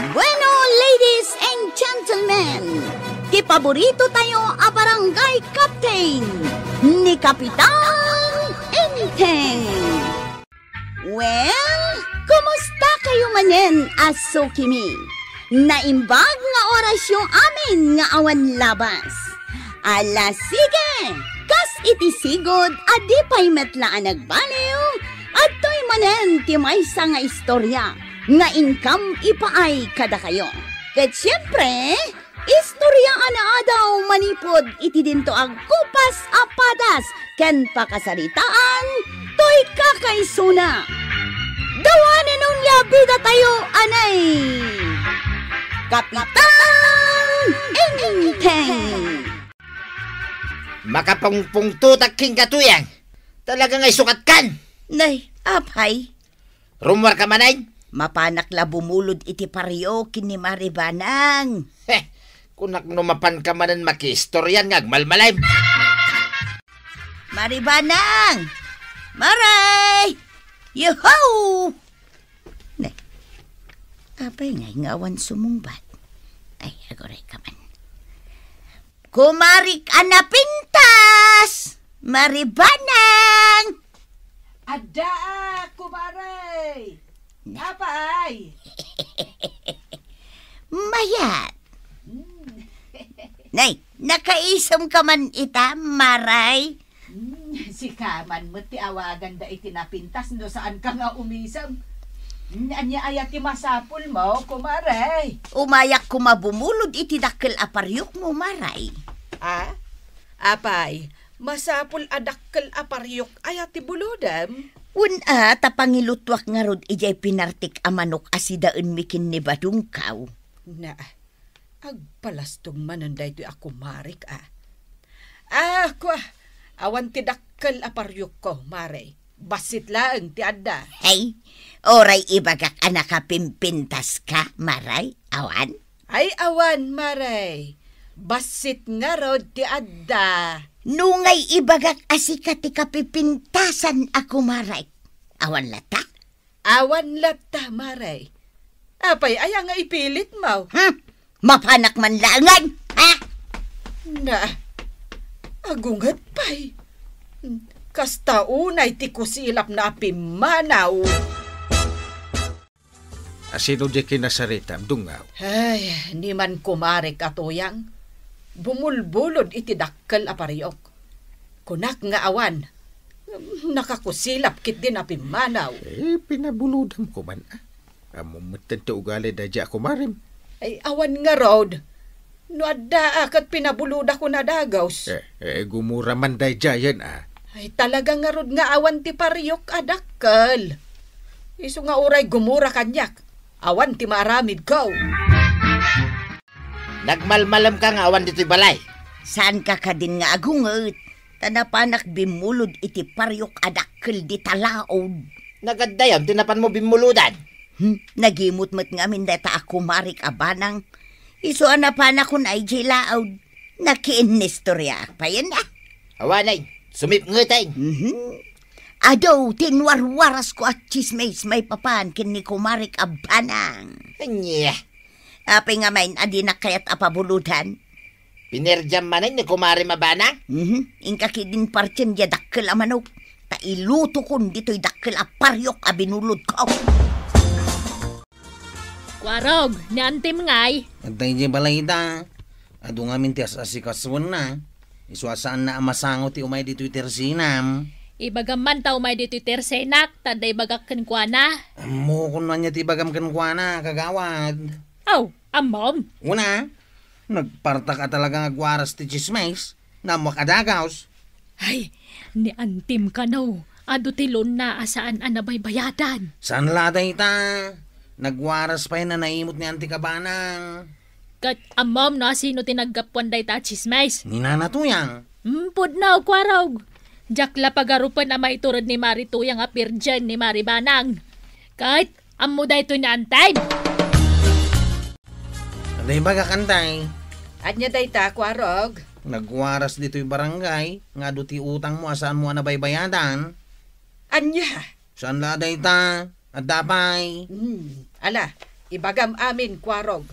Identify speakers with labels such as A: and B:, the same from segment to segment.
A: Bueno, ladies and gentlemen, ti paborito tayo a barangay captain ni Kapitan Enteng. Well, kumusta kayo manen, Asukimi? Naimbag nga oras yung amin nga awan labas. Ala sige, kas iti sigod adi pa'y metlaan nagbaliw at to'y manen ti maysa nga istorya nga income ipaay kada kayo. Ket siyempre, istorya ana daw manipod iti dinto ang kupas apadas ken pakasaritaan to'y kakaisuna. Gawanan nung yabida tayo, anay! Kapitan Inteng!
B: Makapungpungtutak king katuyang. Talaga ngay sukat kan.
A: Nay, apay,
B: Rumor ka manay.
A: Mapanak la bumulod iti pariyo kini Maribanang.
B: Heh, kunak numapan ka manan makistoryan nga agmalmalay.
A: Maribanang! Maray! Yuho! Nay, apay ngay ngawan sumungbat. Ay, agoray ka man. Kumarik anapintas! Maribanang!
C: Ada, kumaray! Apay!
A: Mayat! Nay, nakaisom ka man ita, Maray?
C: Si Kaman mo ti awagan da itinapintas no saan ka nga umisam. Anya ayat ti masapul mo, kumaray.
A: Umayak ko mabumulod iti dakkel aparyok mo, Maray.
D: Ah? Apay, masapul adakkel aparyok ayat ti bulodam.
A: Una, tapangilutwak nga rod ijay pinartik a manok asidaan mikin ni Badungkaw.
D: Na, agpalastong mananday ti ako marik ah. Ah, kwa, awan ti dakkel aparyok ko, mare. Basit lang ti adda.
A: Hey, oray ibagak anak pimpintas ka, Maray? Awan?
D: Ay awan, maray. Basit nga rod ti adda.
A: Nungay ibagak asika ti kapipintasan ako, Maray. Awan lata?
D: Awan lata, maray. Apay, aya nga ipilit mo.
A: Hmm? Mapanak man langan, ha?
D: Na, agungat pa'y. Kasta unay ti kusilap na apimanaw.
E: Asino di kinasarita, dungaw.
D: Ay, ni man kumarik atuyang. Bumulbulod iti dakkel apariyok. Kunak nga awan. Nakakusilap kit din apimanaw.
E: Eh, pinabuludam ko man ah. Amo matad to ugali da ako marim.
D: Ay awan nga road. No adda akat pinabulod ako na dagaws.
E: Eh, eh gumura man da yan ah.
D: Ay talaga nga rod nga awan ti pariyok adakkel. Iso nga uray gumura kanyak. Awan ti maramid ko.
B: Nagmalmalam ka nga awan dito'y balay.
A: Saan ka ka din nga agungot? Tanapanak bimulod iti paryok adakkel di talaod.
B: Nagadayam, tinapan mo bimuludan.
A: Hmm, nagimot-mot nga min data ako marik abanang. Iso anapan ako na ijay laod. Nakiinistorya pa yan ah.
B: Awanay, sumip ngetay.
A: Mhm. Adaw, tinwarwaras ko at chismes may papan kini kumarik abanang.
B: Anya,
A: Apay nga main adi na kayat apabuludan.
B: pinerjam manay ni kumari mabana.
A: Mhm. Ingka kidin partyan ya dakkel a manok. Ta iluto kon dito'y dakkel a paryok a binulod ko.
F: Kwarog, ni antim ngay.
G: Antay di balayda. Ado nga min ti asikaswan na. Iswasaan na amasango ti umay dito tersinam.
F: Ibagaman tao may dito tersenak, taday bagak kenkwana.
G: Amo kun man niya ti bagam kan kuana kagawad.
F: Aw, amom.
G: Una, nagparta ka talaga nga gwaras ti chismes na makadagaws.
F: Ay, ni antim ka no. Ado tilon na asaan anabay bayadan.
G: Saan laday ta? Nagwaras pa yun na naimot ni Auntie Kabanang.
F: Kat amom no sino tinaggapuan day ta chismes.
G: Ni Nana Tuyang.
F: Mpod na kwarog. Jakla pagarupan na maiturod ni Marito yung apirjan ni Maribanang. Kahit amo day to ni antay.
G: Aday baga kantay.
D: Anya day ta, kwarog.
G: Nagwaras dito yung barangay. Nga do ti utang mo asaan mo na baybayadan.
D: Anya.
G: Saan laday ta? At dapay.
D: Hmm, ala, Ibagam amin, kwarog.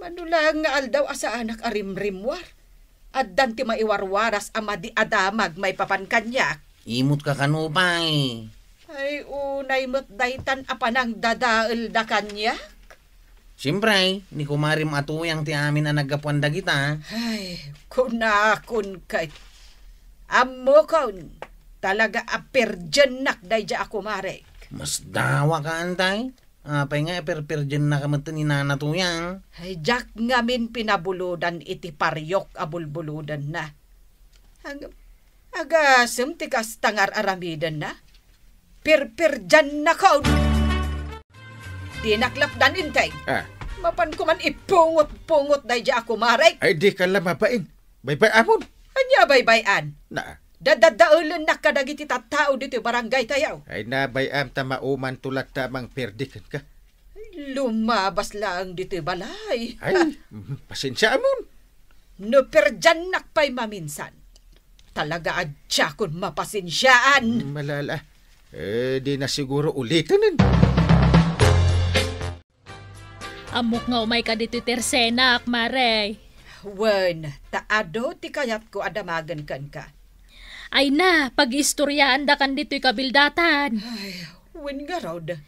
D: Manulang nga aldaw asa anak arimrimwar. At danti maiwarwaras amadi adamag may papankanyak.
G: Imot ka kanupay.
D: Ay unay mo't daytan apanang dadael da kanya.
G: Siyempre, ni kumarim atuyang ti amin na naggapuan da kita.
D: Ay, kunakun kay. Amo kon, talaga aperjenak dayja ako mare.
G: Mas dawa ka antay. Apay nga perperjen na kamata ni nana tuyang.
D: Ay, jak ngamin pinabuludan iti paryok abulbuludan na. Ang, agasem tikas tangar aramidan na. Perperjan na kaun. Dinaklapdan intay.
E: Ah,
D: Mapan ko man ipungot-pungot dayja ako mare.
E: ay di ka lamapain. Bay-bay amon.
D: Anya bay-bayan.
E: Na,
D: Dadadaulan na kadagiti tattao dito barangay tayaw.
E: ay nabay am tamauman tulad tamang perdikan ka.
D: Lumabas lang dito balay.
E: Ay, mm, pasensya amon.
D: No perjanak pa'y maminsan. Talaga adya kun mapasensyaan.
E: Malala. Eh, di na siguro ulitanin.
F: Amok nga umay ka dito tersenak, mare.
D: Wen, taado ti kayat ko adamagan kan ka.
F: Ay na, pag-istoryaan da kan dito'y kabildatan.
D: Ay, wen nga rod.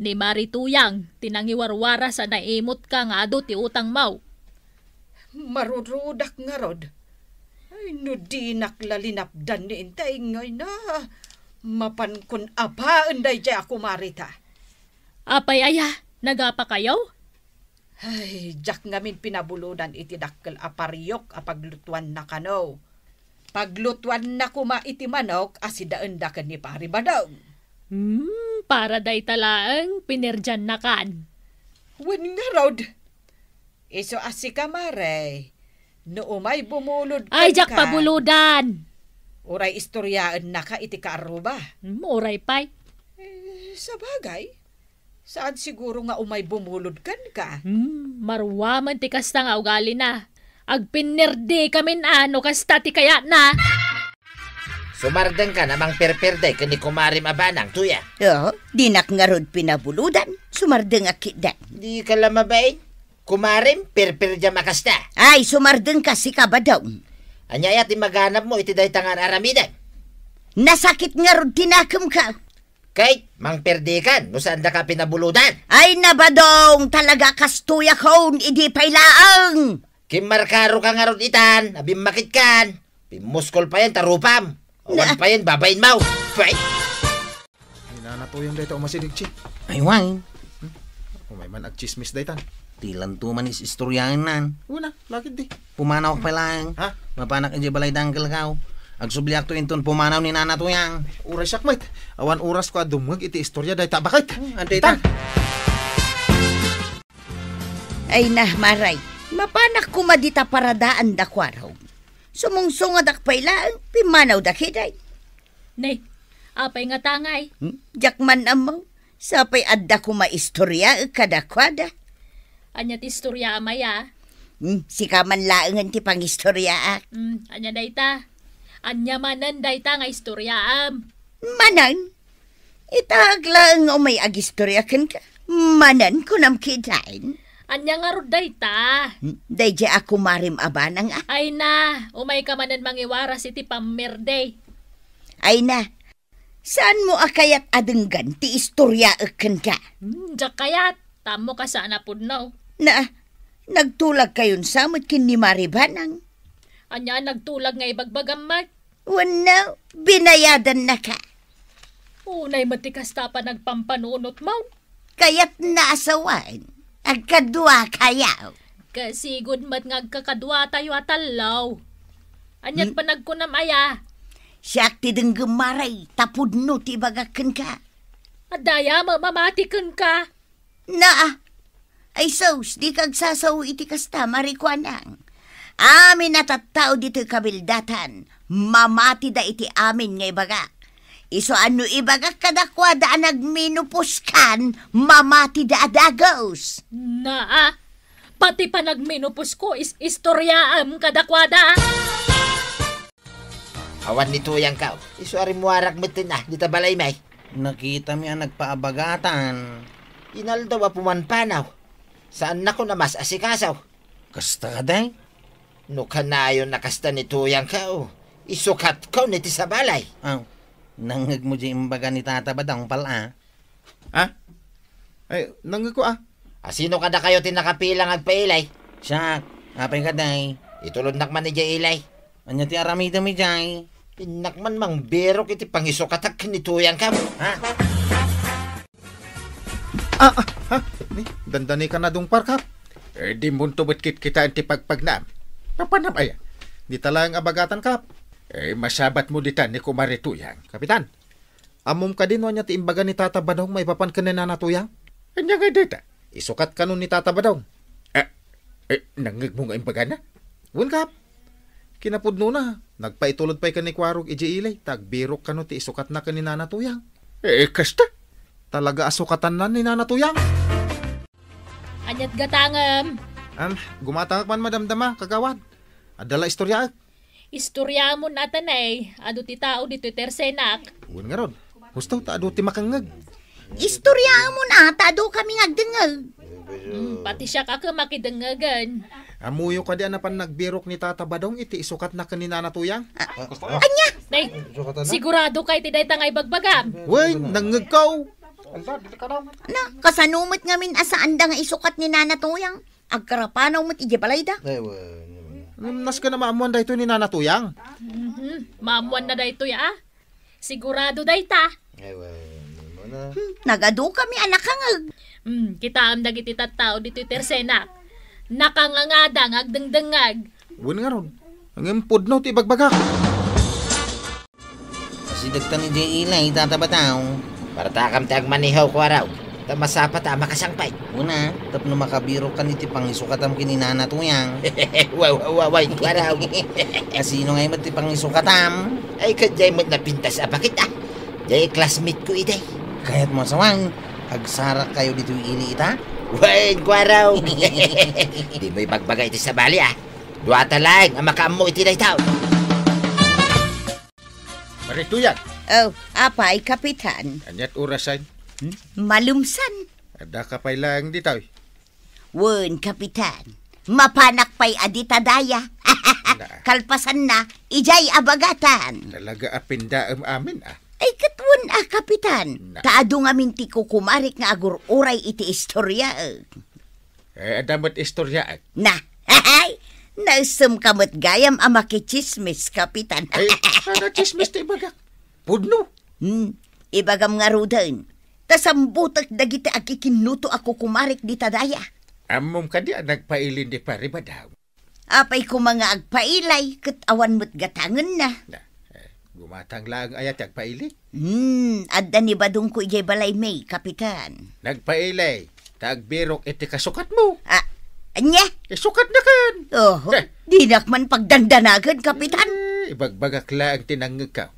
F: Ni Marituyang, tinangiwarwara sa naimot ka nga ado ti utang mau.
D: Marurudak nga rod. Ay, no di naklalinapdan ni intay ngay na. Mapan kun apaan day jay ako marita.
F: Apay aya, nagapa kayo?
D: Ay, jak ngamin pinabuludan iti dakkel aparyok apaglutuan na kano. Paglutuan na kuma iti manok asidaan da ni pari badong.
F: Hmm, para day talaang pinerdyan na kan.
D: Wen nga rod. Iso asi ka mare. No umay bumulod
F: Ay, jak
D: ka.
F: pabuludan.
D: Uray istoryaan na ka iti kaaruba.
F: Hmm, Uray pay.
D: Eh, sa bagay. Saan siguro nga umay bumulod kan ka?
F: Hmm, marwaman ti kasta nga ugali na. Agpinerde kami ano kasta ti kaya na.
B: Sumardeng ka namang perperde kani kumarim abanang tuya.
A: Oh, dinak nga rod pinabuludan. Sumardeng akidan.
B: Di ka lamabay. Kumarim, perperdya makasta.
A: Ay, sumardeng ka si kabadaw.
B: Anyaya ti maganap mo iti day tangan aramidan.
A: Nasakit nga rod tinakam ka.
B: Kay, mang perdikan, no saan da ka pinabuludan.
A: Ay nabadong talaga kastuya kon idi pailaang.
B: Kimarkaro ka nga ron itan, abimakit kan. Pimuskol pa yan, tarupam. Awan pa yan, babayin mau. Fay!
E: Hinanatuyang dayta umasidig, chi.
G: Ay, wang.
E: Umay man agchismis daytan.
G: Tilan tuman is istoryahan nan.
E: Una, lakit di.
G: Pumanaw ka pa lang.
E: Ha?
G: Mapanak ang balay dangkel kaw. Agsubliak to inton pumanaw ni nana tuyang.
E: Uray sakmait. Awan oras ko dumag iti istorya dayta bakit?
G: Ante ta.
A: Ay nah maray. Mapanak kumadita paradaan da kwaraw. Sumungsungad ak pailaang pimanaw da kiday.
F: Nay, apay nga tangay.
A: Hmm? Jakman amaw. Sapay adda ko maistorya kadakwada.
F: Anya ti istorya amaya.
A: Hmm? Si kaman laangan ti pangistorya ak.
F: Hmm, anya dayta. Anya manan dayta nga istorya am.
A: Manan. Itaglang o may agistorya kan ka. Manan kunam kitain.
F: Anya nga rod dayta.
A: Hmm? Dayja ako marim abanang ak.
F: Ay na, umay ka manan mangiwaras iti pamerde.
A: Ay na. Saan mo akayat adenggan ti istorya akan ka?
F: Hmm, kayat. Tamo ka sa anapudnaw.
A: Na, nagtulag kayon samot kin ni Maribanang.
F: Anya nagtulag nga ibagbagamat.
A: Wala, binayadan na ka.
F: Unay matikas ta pa nagpampanunot mo.
A: Kaya't naasawan. Agkadwa kayaw.
F: Kasi good mat ngagkakadwa tayo atalaw. Anyat pa nagkunam aya.
A: Siyak ti deng gemaray, tapod no ti bagakan ka.
F: Adaya mamamatikan ka.
A: Na, ay sos, di kag sasaw iti kasta marikwanang. Amin na tattao dito kabildatan, mamati da iti amin nga ibaga. Iso ano ibagak kadakwa da nagminupuskan, mamati da adagos.
F: Na ah. Pati pa nagminupos ko is istoryaam kadakwada.
B: Awan ni tuyang ka. Iso ari muarag metin na, di ta balay may.
G: Nakita mi ang nagpaabagatan.
B: Inaldo ba pumanpanaw? Saan na ko na mas asikasaw?
G: Kasta ka day?
B: No kanayon nakasta ni tuyang ka oh. Isukat ko niti sa balay.
G: Aw, nangag mo di imbaga ni tata badang pala.
E: Ha? Ay, nangag ko ah.
B: Asino kada kayo tinakapilang agpailay?
G: Siya, apay ka day.
B: Itulod nakman ni Jay Ilay.
G: Anya ti aramida mi jay.
B: Pinakman mang berok iti pangisukatak ni tuyang ka.
G: Ha?
E: Ah, ah, ha? Ni, dandani ka na dong parkap. Eh, di mo tumitkit kita anti pagpagnam. Papanam ay, di talang abagatan kap. Eh, masabat mo ditan ni Kumari Tuyang. Kapitan, amom ka din niya ti imbaga ni Tata Badong may papan ka na natuyang? Kanya nga dita, isukat ka nun ni Tata Badong. Eh, eh, nangig mo nga imbaga na? Wun kap. Kinapudno na, nagpaitulod pa ka ni Kwarog iji ilay, tagbirok ka ti isukat na ka ni Nana Tuyang. Eh, kasta. Talaga asukatan na ni Nana Tuyang.
F: Anyat gatangam.
E: Um, gumatangak man madamdama, kagawan. Adala istorya ak.
F: Istorya mo natan ay. Ado ti tao dito tersenak.
E: Uwan nga ron. Gusto, taado ti makangag.
A: Istorya mo na, tado kami ngagdengag.
F: Hmm, pati siya ka makidangagan.
E: Amuyo ka di anapan nagbirok ni Tata Badong iti isukat na kanina na tuyang.
F: Nay, sigurado kay ti day tangay bagbagam.
E: Wey, nangagaw.
A: Na, kasanumot nga min asaan da nga isukat ni Nana Tuyang. Agkarapanaw mo't ije balay da.
E: Nas ka na maamuan dahito ni Nana Tuyang.
F: Mhm, Maamuan na dayto ya ah. Sigurado day ta.
A: Nagado kami anak kangag.
F: Hmm, kita am dagiti tattao dito tersenak. Nakangangada ngagdengdengag.
E: Uwan nga ron. Ang impod no, ti bagbagak.
G: Kasi dagta ni Jay Ilay, tata bataw.
B: Para takam ti agmanihaw ko araw. Tamasapa ta makasangpay.
G: Una, tapno makabiro ka ni ti pangisukatam kininana tuyang.
B: wow, wow, wow, wow, ko araw.
G: Kasino ngayon ti pangisukatam?
B: Ay kadyay mo napintas abakit ah. Jay classmate ko iday.
G: Kaya't mo sawang, agsarak kayo dito ili ita?
B: Wain ko araw. Di mo ibagbagay iti sa bali ah. Duwata lang ang makaamo iti day tao.
E: Mari Tuyang.
A: Oh, apay, kapitan.
E: Anyat orasan.
A: Malumsan.
E: Ada ka pa'y lang ditaw.
A: Wen, kapitan. Mapanak pa'y adita daya. Kalpasan na, ijay abagatan.
E: Talaga apindaam amin ah.
A: Ay katwan ah, kapitan.
E: Na.
A: Taado nga minti ko kumarik nga agur uray iti istorya. eh.
E: Eh, adamot istorya ak.
A: Na, hahay, nausum kamot gayam ama kichismis, kapitan.
E: Ay, ano chismis ti bagak? Pudno.
A: Hmm, ibagam nga rudan. Tasambutak dagiti akikinuto ako kumarik di tadaya.
E: Amom ka di nagpailin di pari ba daw?
A: Apay ko mga agpailay, kat awan mo't gatangan na.
E: Na, eh, gumatang lang ayat agpaili.
A: Hmm, adda ni badong ko ijay balay may, kapitan.
E: Nagpailay. Tagbirok iti kasukat mo.
A: Ah, anya?
E: Eh, sukat na kan.
A: Oh,
E: Eh.
A: di nakman pagdandanagan, kapitan.
E: Eh, ibagbagak lang tinangag ka.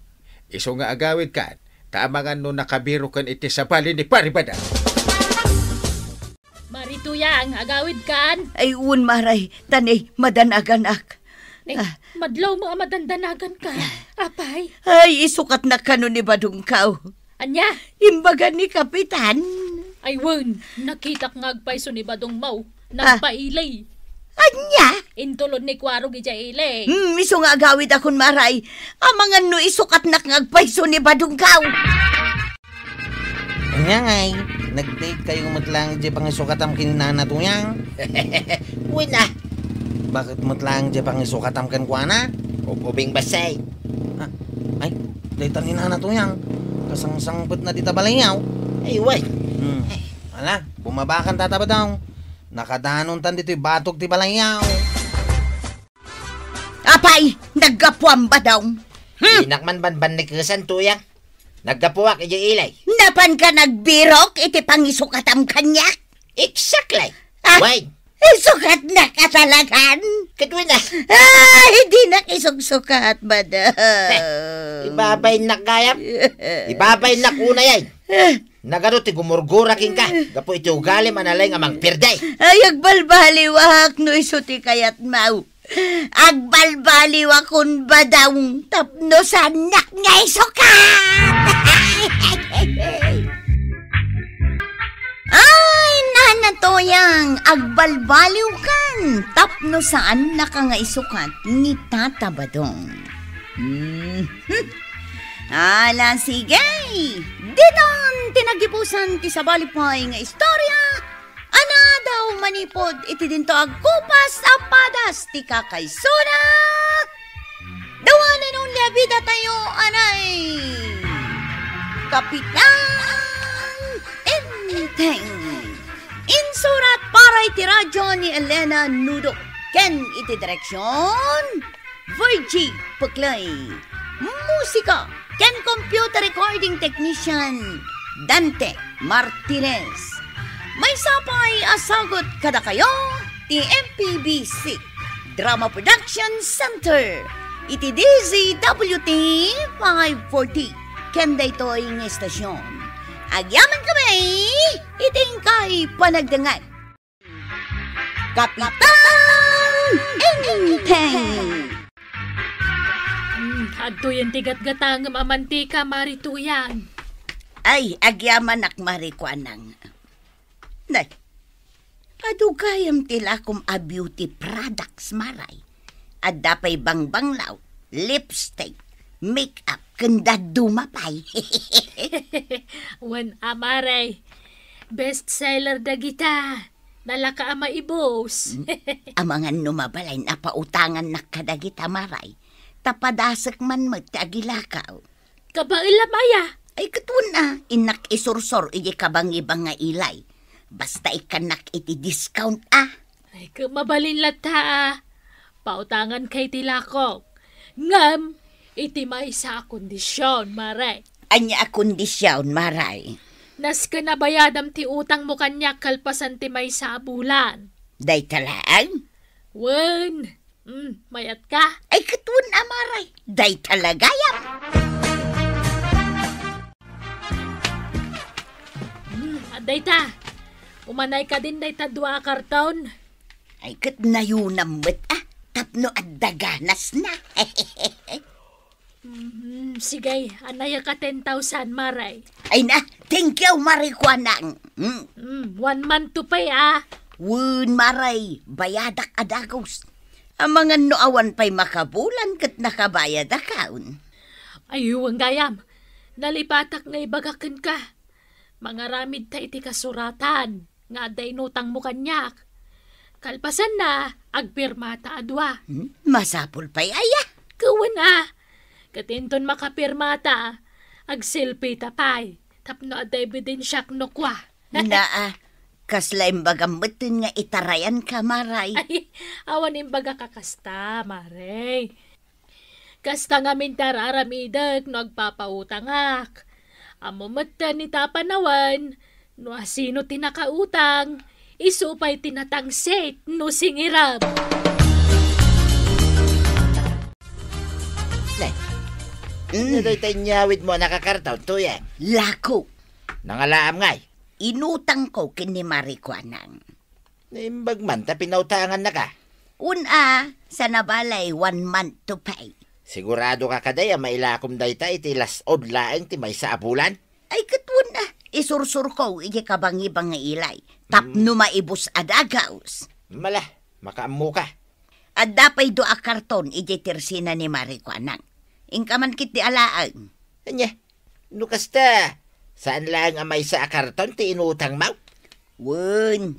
E: Iso nga agawid ka. Taamangan no nakabiro kan iti sa bali ni pari ba daw?
F: Marituyang, agawid kan.
A: Ay, un maray, tanay, madanaganak.
F: Nay,
A: Ah.
F: madlaw mo ang madandanagan ka. Apay,
A: Ay, isukat na kano ni badong kaw.
F: anya.
A: Imbaga ni kapitan.
F: Ay, wen, nakitak ngagpay so ni Badong Mau. Nagpailay.
A: Anya?
F: Intulod ni Kwaro gija ilay.
A: Hmm, iso nga agawid akon maray. Amangan no isukat na ngagpaiso ni badong kaw.
G: Kanya ngay, nag-date kayo matlang di pangisukatam kininana tuyang.
B: Uwin ah.
G: Bakit matlang di pangisukatam kan kuana?
B: Ubing basay.
G: Ay, date ni nana tuyang. Kasangsangbot na dita balayaw.
B: Ay, way.
G: Hmm. Ala, bumabakan tataba daw. Nakadanon tan dito'y batog ti balayaw.
A: Apay, naggapuan ba daw?
B: Inakman ban ban ni Kusan tuyang. Naggapuwak iti ilay.
A: Napan ka nagbirok, iti pangisukatam kanya?
B: Exactly.
A: Ah.
B: Way.
A: Isukat na ka talagan?
B: Kadwin ah.
A: Hindi na kisugsukat ba daw?
B: Ibabay na gayam. Ibabay na kuna yan. Nagano ti gumurgura king ka. Gapo iti ugali manalay nga mang pirday.
A: Ay, agbalbaliwak no isuti kayat mau. Agbalbaliwak kun ba daw tapno sa anak nga isukat? ah! Toyang, agbalbaliw kan. Tapno saan nakangaisukat ni Tata Badong. Hmm. Ala, sige. Dinan, tinagipusan ti sabalipay nga istorya. Ana daw manipod iti dinto agkupas apadas ti kakaysuna. Dawanan nung labida tayo, anay. Kapitan Enteng. Insurat para iti radyo ni Elena Nudo. Ken iti direksyon, Virgie Puklay. Musika, ken computer recording technician, Dante Martinez. May sapay asagot kada kayo, ti MPBC Drama Production Center. Iti DZWT 540. Ken daytoy nga estasyon. Agyaman kami, iting kay panagdangan. Kapitan Enteng!
F: Hmm, adto yung tigat-gatang mamantika marituyang.
A: Ay, agyaman ak marikuanang. Nay, adugayam tila kum a beauty products maray. Adda pa'y bangbanglaw, lipstick, make-up, kanda dumapay.
F: Wan amaray. Best seller dagita. Nalaka ama ibos.
A: Amangan numabalay na pautangan na kadagit amaray. Tapadasak man mo ti agilakaw.
F: Kabaila maya.
A: Ay katun na, inak isursor iji kabang ibang nga ilay. Basta ikanak iti discount ah.
F: Ay kumabalin lata ah. Pautangan kay tilakok. Ngam, iti may sa kondisyon, maray.
A: Anya a kondisyon maray.
F: Nas ka nabayadam ti utang mo kanya kalpasan ti may sa bulan.
A: Day talaan.
F: Wen, mm, mayat ka.
A: Ay katun amaray. Day talaga yap.
F: Mm, aday ta. Umanay ka din day ta dua karton.
A: Ay kat nayunam met ah. Tapno at daganas na.
F: Mm, sige, anaya ka 10,000 maray.
A: Ay na, thank you marikwanang. Mm.
F: Mm, one month to pay ah.
A: Wun maray, bayadak adagos. Ang mga noawan pa'y makabulan kat nakabayad akaun.
F: Ayuwang gayam. Nalipatak nga ibagakan ka. Mga ramid ta iti kasuratan. Nga day nutang mo kanyak. Kalpasan na, agpirma ta adwa.
A: Hmm? Masapul pa'y aya.
F: Kawan ah. Katinton makapirma ta. Agsilpi ta pay. Tapno ad ebidensyak no kwa.
A: Na ah, kaslaim bagamutin nga itarayan ka maray.
F: Ay, awan imbaga kakasta, mare. Kasta nga mintararamidag no agpapautangak. Amo mata ni tapanawan, no asino tinakautang, isupay tinatangsit no singirab.
B: Nay,
A: Mm,
B: mm. tayo nyawid mo nakakartaw to yan.
A: lako,
B: Nangalaam ngay.
A: inutang ko kini marikwanang.
B: Naimbag man, ta pinautangan na ka.
A: Una, sa nabalay one month to pay.
B: Sigurado ka kadaya mailakom dayta iti las od laeng ti may sa abulan.
A: Ay na, isursur ko iji kabang-ibang nga ilay. Tapno maibus adagaws.
B: Mala, makaamu ka.
A: At dapay do a karton iji tirsina ni marikwanang. Ingkaman kiti alaan.
B: Anya, nukasta. Saan lang ang may sa akarton ti inutang mau?
A: Wun,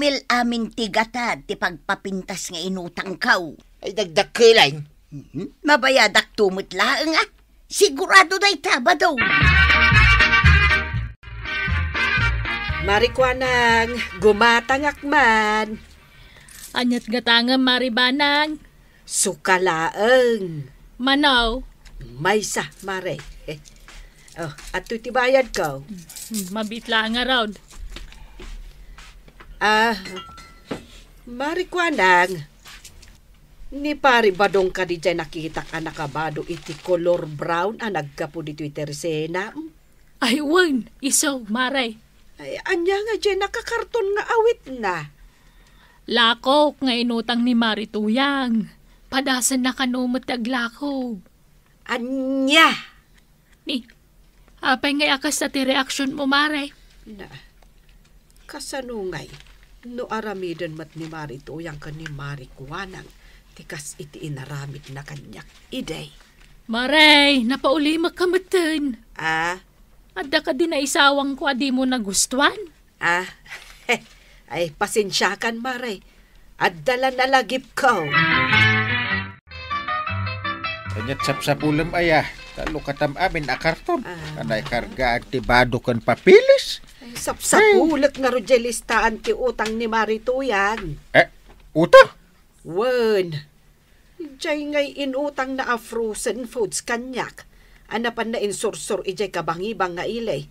A: mil amin tigata ti pagpapintas nga inutang kaw.
B: Ay dagdag kilain.
A: Hmm? Mabayadak tumot laang ah. Sigurado day taba daw.
D: Marikwanang, gumatangak man.
F: Anyat gatanga maribanang.
D: Sukalaeng.
F: Manaw,
D: Maysa, mare. Eh. Oh, at ti bayad ko.
F: hmm, mabitla nga raw.
D: Ah, marikwanang. Ni pari badong ka di dyan nakita ka nakabado iti color brown ang nagkapo dito itersena.
F: Ay, wan, iso, maray.
D: Ay, anya nga dyan nakakarton nga awit na.
F: Lakok nga inutang ni Marituyang. Padasan na kanumot aglako.
D: Anya!
F: Ni, apay nga akas sa ti reaksyon mo, maray.
D: Na. Kasanungay, no aramidan mat ni Mari tuyang ka ni Mari kuwanang, tikas iti inaramid na kanyak iday.
F: Maray, napauli makamatan.
D: Ah,
F: Adda ka din na isawang ko adi mo nagustuhan.
D: ah, ay pasensya kan Mari. At dala na lagip ko.
E: Kanyat sapsapulam aya. Talo katam amin na karton.
D: Ah.
E: Kanay karga antibado kan papilis.
D: Ay, sapsapulat nga ro listaan ti utang ni Mari tuyang.
E: Eh, uta?
D: Wen. Ijay ngay inutang na a frozen foods kanyak. Anapan na insursur ijay kabangibang nga ilay.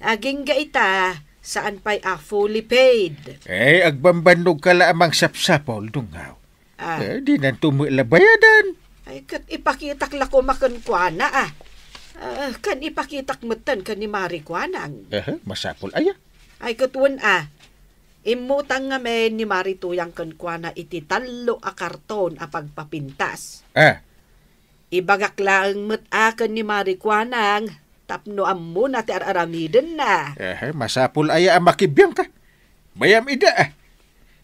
D: Aging ga ita, saan pa'y a fully paid.
E: Eh, agbambanog ka la amang sapsapol dungaw.
D: Ah,
E: Eh, di na tumilabayadan.
D: ay kat ipakitak la ko makan kuana ah. Ah, kan ipakitak matan kan ni Mari kuanang.
E: Eh, masapol aya.
D: Ay katwan ah. Imutang nga men ni Mari tuyang kan kuana iti talo a karton a pagpapintas.
E: Ah,
D: Ibagak lang met akan ni Mari kuanang. Tapno ammo na ti araramiden na.
E: eh, masapol aya ang makibiyang ka. Bayam ida ah.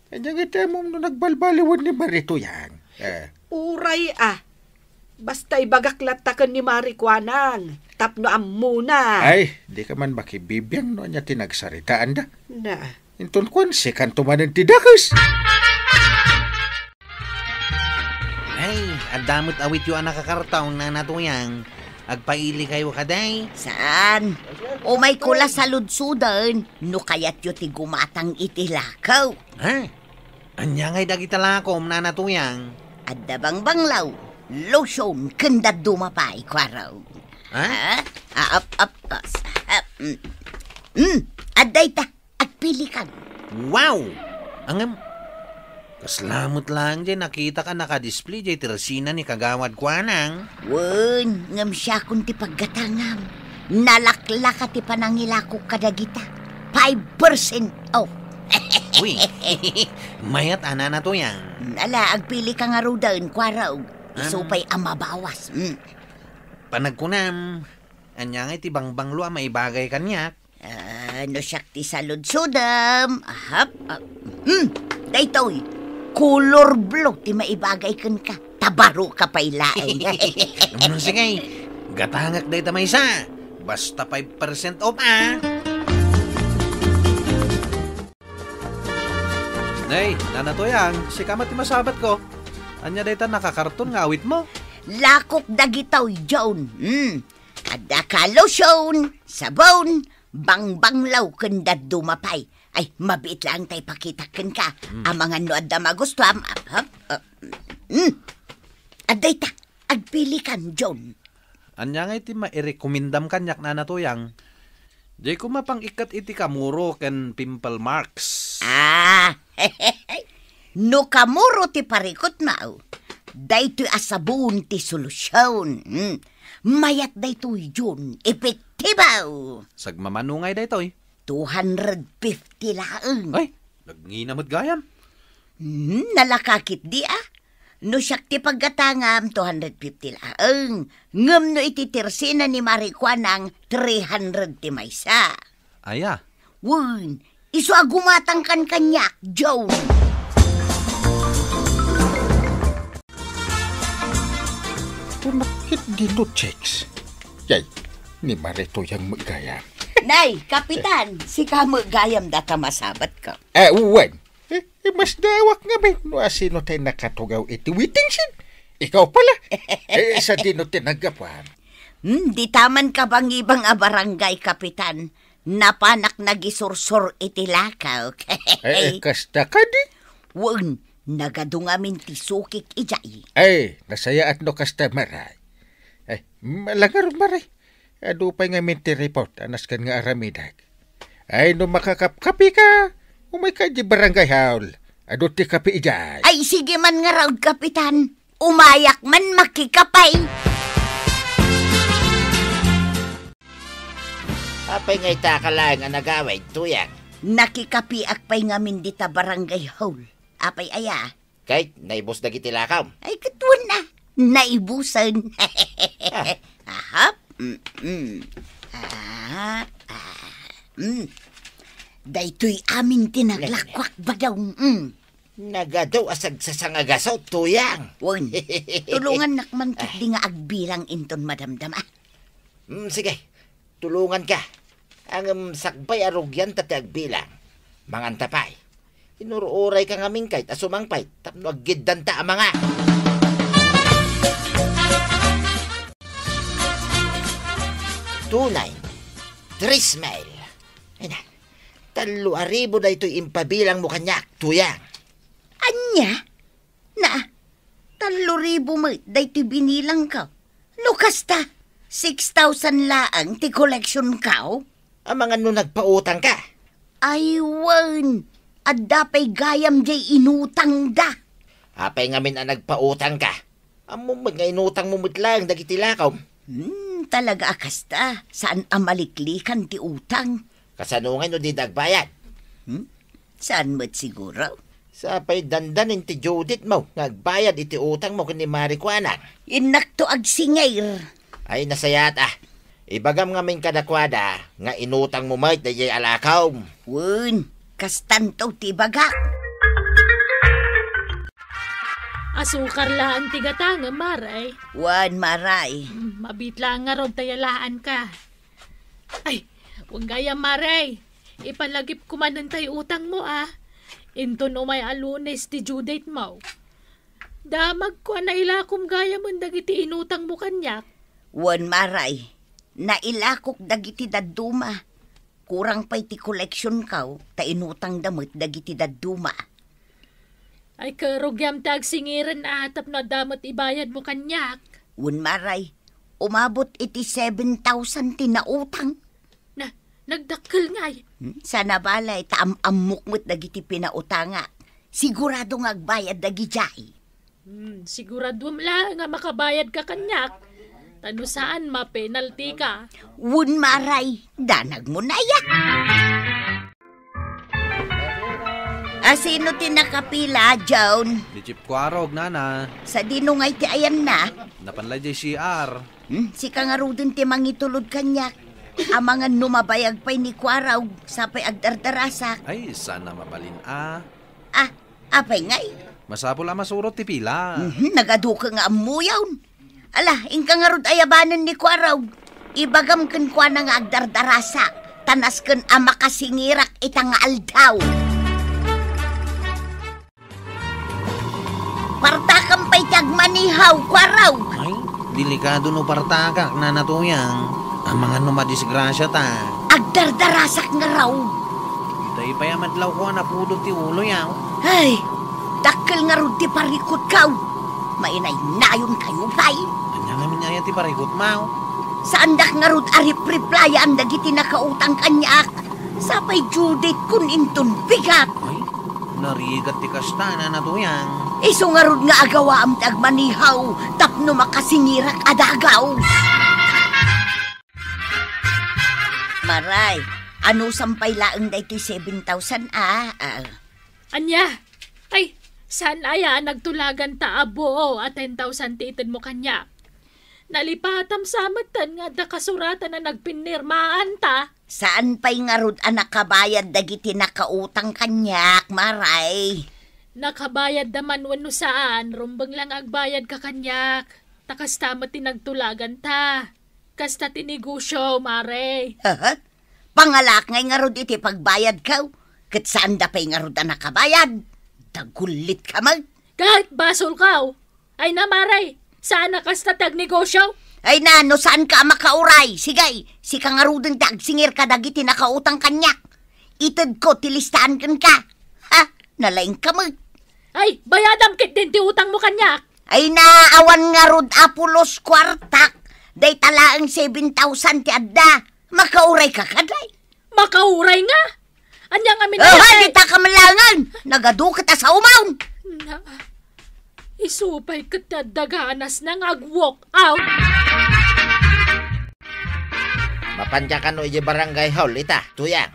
E: Kanyang ita mo no nagbalbaliwan ni Marito yan. Eh,
D: Uray ah. Basta ibagaklat takan ni Mari kuanang. Tapno ammo na.
E: ay, di ka man makibibiyang no niya tinagsaritaan da.
D: Na.
E: Inton kwan, si kantumanan ti dakas.
G: Ay, adamot awit yung nakakartaw na natuyang. Agpaili kayo kaday.
A: Saan? O may kula sa ludsudan, no kayat yo ti gumatang itilakaw.
G: Ha? Anya ngay dagita lakom na natuyang.
A: At dabang banglaw, lotion kandad dumapay kwaraw.
G: Ha?
A: Ha? Ap, pas. Ap, mm. Mm, aday ta, at pilikan.
G: Wow! Angam, kaslamot lang dyan nakita ka nakadisplay dyan tirsina ni kagawad kwanang.
A: Wen, ngam siya kung ti paggatangam. Nalakla ka ti panangilako kadagita. 5% off.
G: Uy, mayat ana na to yan.
A: Nala, agpili ka nga ro daon, kwaraw. Isupay ang mabawas. Mm.
G: Panagkunam, anya nga iti bangbanglo ang maibagay kanyak.
A: Ano siya ti saludsudam? Ahap. ah, Hmm, daytoy. Color blue ti maibagay kan ka. Tabaro ka pa ilain.
G: Ano sige, gatangak day tamay sa. Basta 5% off ah. Nay, nanatoyang, si kamat masabat ko. Anya day ta nakakarton nga awit mo.
A: Lakok dagitaw, Joan. Hmm. Kada ka lotion, sabon, bangbanglaw kandad dumapay. Ay, mabit lang tay pakitakan ka. Ang mga nuad na. Ahap. ah, Hmm. Aday ta, agpili kan, John.
G: Anya nga iti mairekomendam kanyak nanatoyang. Di ko mapang ikat iti kamuro ken pimple marks.
A: Ah, no kamuro ti parikot mao. Daytoy asabun ti solusyon. Hmm. Mayat daytoy John, epektibaw.
G: Sagmamanungay daytoy.
A: 250 laeng.
G: Ay, nagninamot gayam.
A: Hmm, nalakakit di ah. No siyak ti paggatangam, 250 laeng. Ngam no ititirsina ni Marikwanang 300 ti maysa.
G: Aya,
A: Wun, iso agumatang kan kanyak, Joan.
E: Tunakit dino checks. Yay, ni Marito yang magaya.
A: Nay, kapitan, si kamo gayam data masabat ka.
E: Eh, uwan. Eh, eh, mas dawak nga ba? No, asino tayo nakatugaw iti waiting sin? Ikaw pala. eh, sa dino tinagapan.
A: Hmm, di taman ka bang ibang a barangay, kapitan? Napanak nagisursur iti lakaw.
E: Eh, kasta ka di.
A: Wun, nagadungamin ti sukik ijay.
E: Ay, nasaya at no kasta maray. Ay, malangar maray. Ado pa nga minti report, anas kan nga aramidag. Ay, no makakapkapi ka, umay ka di barangay haul. Ado ti kapi ijay.
A: Ay, sige man nga raw, kapitan. Umayak man makikapay.
B: Apay nga itaka lang ang nagaway, tuyang.
A: Nakikapiak pa'y ngamin dita barangay hall. Apay aya.
B: Kahit naibos na kitilakaw.
A: Ay, katuan na. Naibusan. Ahap. Ah, ah, mm. Daytoy amin tinaglakwak ba daw? Mm.
B: Nagadaw asag sa sangagasaw, tuyang.
A: Wan, tulungan nakman kit di nga agbilang inton madamdam ah.
B: Mm, sige, tulungan ka. Ang um, sakbay arugyan tati agbilang. Mangantapay. Inuruuray ka nga mingkay, asumangpay, tapno aggidan ta ang mga. Tunay, tris mile. Ay na, talo aribo na ito'y impabilang mo kanyak, tuyang.
A: Anya? Na, talo ribo mo, daytoy binilang ka. Lukas ta, 6,000 laang ti collection ka.
B: Ang mga no nagpautang ka.
A: Ay, wan. At dapay gayam jay inutang da.
B: Apay ngamin ang nagpautang ka. Amo nga inutang mo lang dagiti lakaw.
A: Hmm, talaga akasta. Saan amaliklikan ti utang?
B: Kasanungan no di dagbayad.
A: Saan mo't siguro?
B: Sa pay dandanin ti Judith mo, nagbayad iti utang mo kani Marikwanan.
A: Inak to agsingayr.
B: Ay nasayat ah. Ibagam nga min kadakwada, nga inutang mo may dayay alakaw.
A: Wan, kastanto ti baga.
F: Asukar lang tigatanga, maray.
A: Wan, maray.
F: Mm, Mabitla nga ron tayalaan ka. Ay, huwag gaya maray. Ipalagip kumanan tayo utang mo ah. Into no may alunes ti date mo. Damag ko na ilakom gaya mo dagiti inutang mo kanyak.
A: Wan, maray. Nailakok dagiti daduma. Kurang pa'y ti collection kaw, ta inutang damot dagiti daduma.
F: Ay karugyam tag singiran atap na damot ibayad mo kanyak.
A: Wan, maray. Umabot iti 7,000 tinautang.
F: Na, nagdakkel ngay.
A: Hmm? Sana balay, taam-amok mo't dagiti pinautanga. Sigurado nga agbayad dagijay.
F: Hmm, sigurado lang nga makabayad ka kanyak. Tano saan mapenalty ka.
A: Wun maray, danag mo na ya. Asino ti nakapila, Joan?
H: Di chip kwarog, nana.
A: Sa dinungay ti ayan na.
H: Napanlay di CR.
A: Hmm? Si kangarudin ti mangitulod kanyak. Amangan numabayag pa'y ni Kwaraw sa pa'y agdardarasak.
H: Ay, sana mabalin ah.
A: Ah, apay ngay.
H: Masapol ang masurot ti pila.
A: Mhm, nagaduka nga amuyaw. Ala, ingka nga rod ayabanan ni Kwaraw. Ibagam kan kwa nga agdardarasak. Tanas kan ama kasingirak itang aldaw. Partakam pa'y tiyag manihaw, Kwaraw.
G: Ay, delikado no partakak na natuyang. Ang mga numadisgrasya ta.
A: Agdardarasak nga raw.
G: Day pa yung madlaw ko na pudot ti ulo yaw.
A: Ay, dakkel nga rod ti parikot kaw. Mainay nayon kayo pa'y.
G: Kanya nga minyaya ti parigot mau.
A: Saan dak nga rod arip replyan dagiti nakautang kanyak. Sapay Judith kun inton bigat.
G: Ay, narigat ti kasta na natuyang.
A: Iso nga agawa am tagmanihaw tapno makasingirak adagaw. Maray, ano sampay laang da ito'y 7,000 ah? ah.
F: Anya, ay, saan aya nagtulagan ta abo at 10,000 titin mo kanyak. Nalipatam sa amatan nga da kasuratan na nagpinirmaan ta.
A: Saan pa'y nga rod anak kabayad dagiti nakautang kanyak, maray?
F: Nakabayad naman wano saan, rumbang lang agbayad ka kanyak. Takas tama tinagtulagan ta. Kasta tinegosyo, mare.
A: Haha? Pangalak ngay nga rod iti pagbayad kaw. Kat saan da pa'y nga rod anak kabayad? Dagulit ka mag.
F: Kahit basol ka, ay na mare, saan na kasta tag negosyo?
A: Ay na, no saan ka makauray? Sigay, si kangarudin tag singir ka dagiti nakautang kanyak. Itad ko, tilistahan kan ka. Ha? Nalaing ka mag.
F: Ay, bayadam kit din ti utang mo kanyak.
A: Ay na, awan nga rod apulos kwartak. Day talaang 7,000 ti adda. Makauray ka kaday.
F: Makauray nga. Anya nga
A: Oh,
F: minayay.
A: kita ka malangan. Nagadu kita sa umaw.
F: Na, isupay kita daganas nang ag-walk out.
B: Mapandya ka no iji barangay hall, ita, tuyang.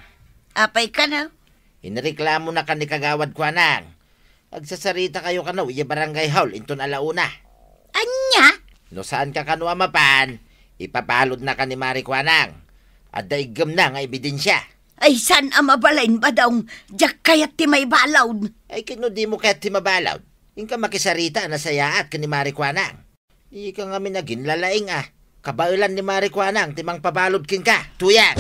A: Apay ka na.
B: Inreklamo na ka ni kagawad ko anang. Agsasarita kayo ka no iji barangay hall, inton alauna.
A: Anya?
B: No saan ka kanwa mapan, ipapalod na ka ni Mari Kwanang. At daigam na nga ebidensya.
A: Ay, san ang mabalain ba daw? Diyak kayat ti may balawd.
B: Ay kino di mo kahit timabalaw. Yung ka makisarita na sayaat ka ni Marikwanang. Di ka nga minagin lalaing ah. Kabailan ni Marikwanang timang pabalod kin ka. Tuyang!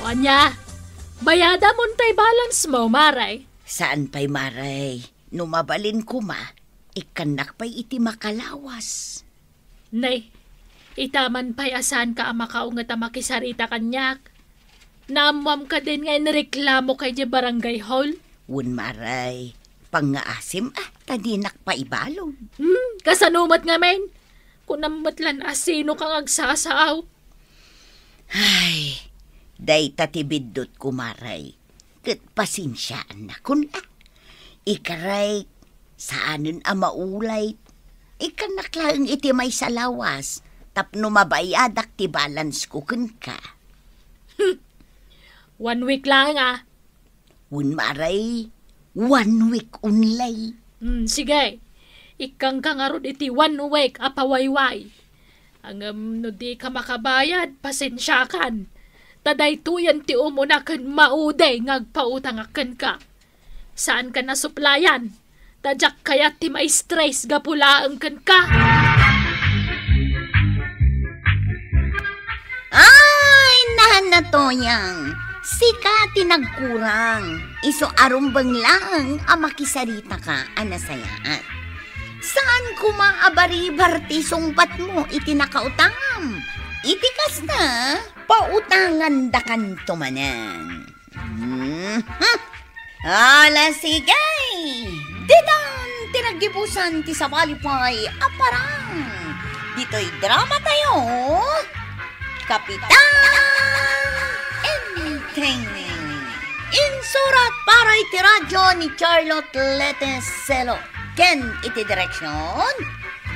F: Wanya, bayada mo tay balance mo, Maray.
A: Saan pa'y maray? Numabalin ko ma, ikanak pa'y iti makalawas.
F: Nay, itaman pa'y asan ka ang makaungat ang makisarita kanyak. Naamwam ka din nga nireklamo kay di barangay hall.
A: Wun maray, pangaasim ah, tadinak pa ibalod.
F: Hmm, kasanumat nga men. Kung namatlan asino kang agsasaaw.
A: Ay, day tatibidot ko maray. Kat pasinsyaan na kun. Ikaray, saanin ang maulay. Ikanak lang iti may salawas. Tapno mabayadak ti balance ko kun ka.
F: One week lang ah.
A: Wun maray, one week unlay.
F: Hmm, sige. Ikang kangarod iti one week apawayway. Ang um, no di ka makabayad, pasensyakan. Taday tuyan ti umunakan mauday ngagpautang akan ka. Saan ka nasuplayan? Tadyak kaya ti may stress gapulaan kan ka.
A: Ay, nahan na to yang. Sika tinagkurang. Iso arumbang lang ang makisarita ka, anasayaan. Saan kumaabaribar ti sungbat mo iti nakautangam? Itikas na, pautangan da kan tumanan. Hmm. Ala sige! Didan tinagibusan ti sabalipay aparang. Dito'y drama tayo. Kapitan Enteng. Insurat para iti radyo ni Charlotte Leteselo. Ken iti direksyon,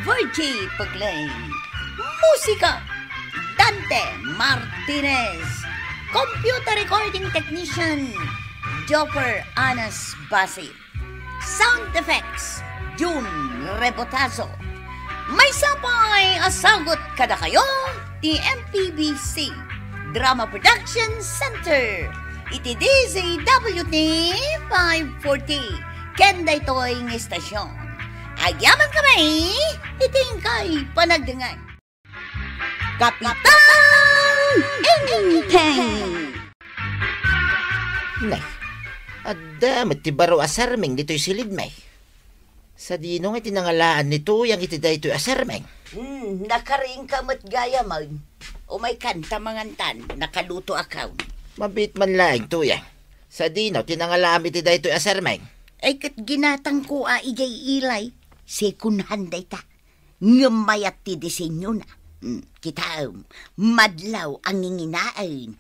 A: Virgie Paglay. Musika, Dante Martinez. Computer recording technician, Jopper Anas Basit. Sound effects, June Rebotazo. May sapay asagot kada kayo, ti MPBC Drama Production Center. Iti DZWT 540. Kenda ito'y ng estasyon. Agyaman kami, iting kay panagdangan. Kapitan Enteng!
B: Nay, adamit ti baro asarmeng dito'y silid may. Sa dinong iti nangalaan nito yung iti dayto'y asarmeng.
A: Hmm, nakariing kamot gaya man. O may kanta mangantan, nakaluto akaw.
B: Mabit man laing tuyang. Sa dinaw tinangalaan iti dayto'y asarmeng.
A: Ay kat ginatang ko a ijay ilay, sekunhan day ta. Ngamayat ti disenyo na. Kita madlaw ang nginginain.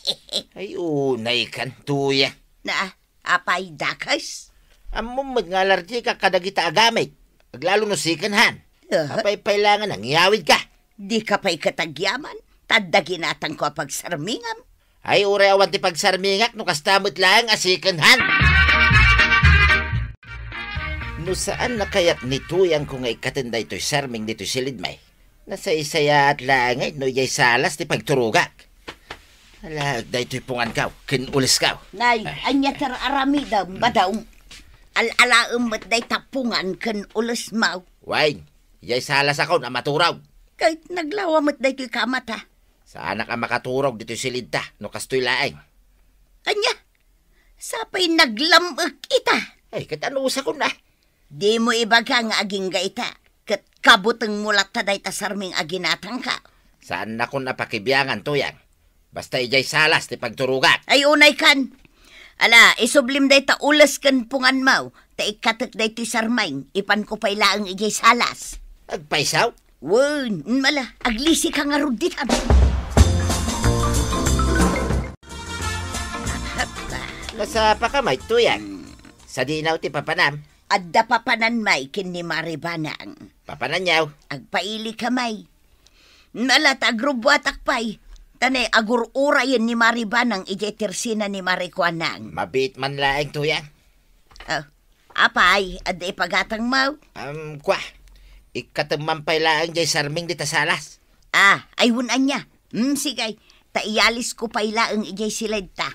B: Ay unay kan tuyang.
A: na, apay dakas?
B: Amom nga larti ka kadagita agamit. Aglalo no sikanhan.
A: Uh,
B: Apay pailangan ang iyawid ka.
A: di ka pa'y katagyaman, tadda ginatang ko pagsarmingam.
B: Ay ure awan ti pagsarmingak no kastamot lang asikanhan. No saan na kayat ni tuyang kung ay katinda ito'y sarming dito'y silid may. Nasa isaya at langay no iyay salas ti pagturugak. Alag da ito'y pungan kaw, kinulis kaw.
A: Nay, anya tar aramida, badaw. Al-alaam mat day tapungan kan ulos mau.
B: Wain, iyay salas ako na maturaw.
A: Kahit naglawa mat day to'y kamata.
B: Saan ka makaturog dito'y silid ta, no kastoy laeng.
A: Anya, sapay naglamag ita.
B: Ay, katanusa ko na.
A: Di mo ibaga nga aging gaita. Kat kabutang mulat ta day tasarming aginatang ka.
B: Saan na ko napakibiyangan tuyang? Basta ijay salas ti pagturugak.
A: Ay unay kan. Ala, isublim day ta ulas kan pungan mau. Ta ikatek day ti sarmaing. Ipan ko pa'y laang ijay salas.
B: Agpaisaw?
A: Wen, mala, aglisi ka nga ruditan.
B: Nasa pakamay tuyang. Sa dinaw ti papanam.
A: Adda papanan may kin ni Maribanang.
B: Papananyaw.
A: Agpaili ka may. Nalat agrubwatak pay. Tanay agururayan ni Maribanang ijay tersina ni Marikuanang.
B: Mabit man laeng tuyang.
A: Oh, apay, adda ipagatang mau.
B: Um, kwa. Ikatamampay laeng jay sarming di tasalas.
A: Ah, ay wunan niya. Hmm, sige. taiyalis ko pa ila ang ijay silid ta.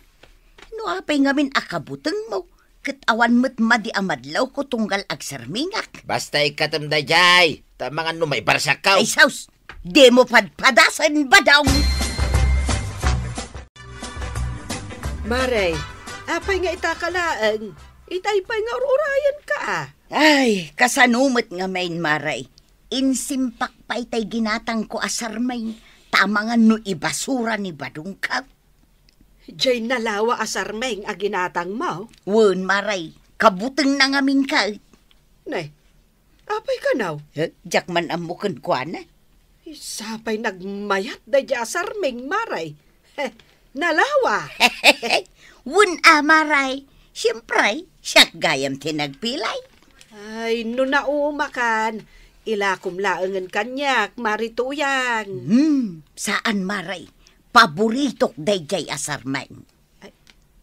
A: No apay ngamin akabuteng mo, kat awan mo't madi amadlaw ko tunggal agsarmingak.
B: Basta ikatamday jay. Tamangan no may barsak ka.
A: Ay saus, di mo padpadasan ba daw?
D: Maray, apay nga itakalaang. Itay pa'y nga urayan ka ah.
A: Ay, kasanumot nga main maray. Insimpak pa itay ginatang ko asarmay. Tama nga no ibasura ni Badungkaw.
D: Diyay nalawa asarmeng aginatang mo.
A: Wun maray, kabuteng na ngamin ka.
D: Nay, apay ka now.
A: Eh, Jak man amukan kwa na.
D: Sapay nagmayat da di asarmeng maray. Heh, nalawa.
A: Wun ah maray. Siyempre, siya gayam tinagpilay.
D: Ay, no naumakan. Ilakom laangan kanyak, marituyang.
A: Hmm, saan maray? Paboritok dayjay asarmay.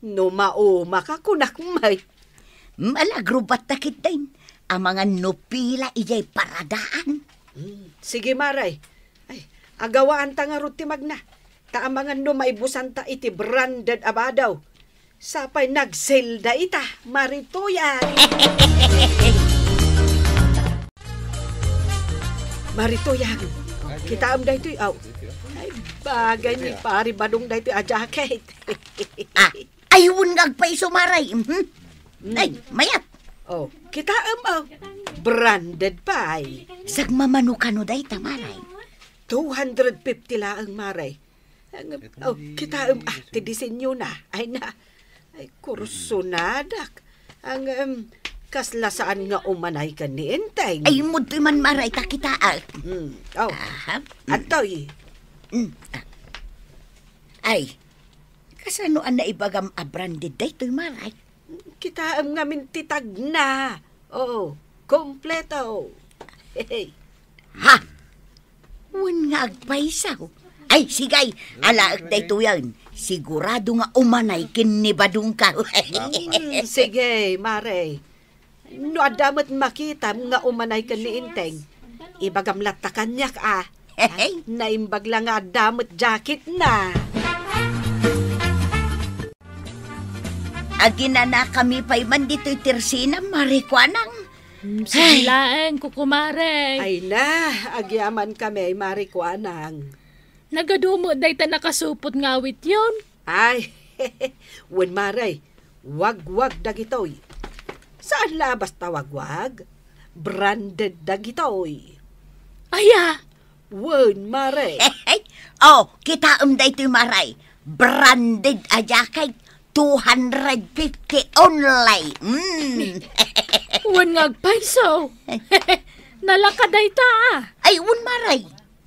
D: No mauma ka kunakmay.
A: Malagrubat takit din. Ang mga nupila ijay paradaan.
D: Sige maray. Ay, agawaan ta nga ruti magna. Taamangan no maibusan ta iti branded abadaw. Sapay nagselda ita, marituyan. marituyan. Kita am dahito aw. Ay, bagay ni pari badong dahito a jacket.
A: Ah, ayun ngagpaiso maray. Mhm. Ay, mayat.
D: oh, kita am aw. Branded pa ay.
A: Sagmamano ka no day tamaray.
D: 250 la ang maray. Ang, oh, kita um, ah, ti disenyo na. Ay na. Ay, kursunadak. Ang um, kaslasaan nga umanay ka ni Enteng.
A: Ay, mudo man maray kakitaak.
D: Hmm. Oh,
A: Aha.
D: atoy.
A: Mm. ah. Ay, kasano an na ibagam a branded day to maray?
D: Kita am nga mintitag na. Oo, kompleto. Hey,
A: Ha? Wan nga agpaisaw. Ay, sigay, alaak day to yan. Sigurado nga umanay kin ni Badung ka.
D: Mm, sige, Mare. No adamat makita nga umanay ka ni Inteng. Ibagam latta kanyak ah.
A: Hey,
D: Naimbag lang nga damot jacket na.
A: agina na kami pa'y man dito'y tirsina, marikwanang.
F: Sige laeng, kukumare.
D: Ay na, agyaman kami, marikwanang.
F: Nagadumo day ta nakasupot ngawit yun.
D: Ay, wen maray, wag-wag dagitoy. Saan labas tawag-wag? Branded dagitoy.
F: Aya,
D: Wen maray.
A: Hey, oh, kita um dayto'y maray. Branded a jacket. 250 only. Mm.
F: wan ngagpaiso. Nalakaday ta.
A: Ay, un maray.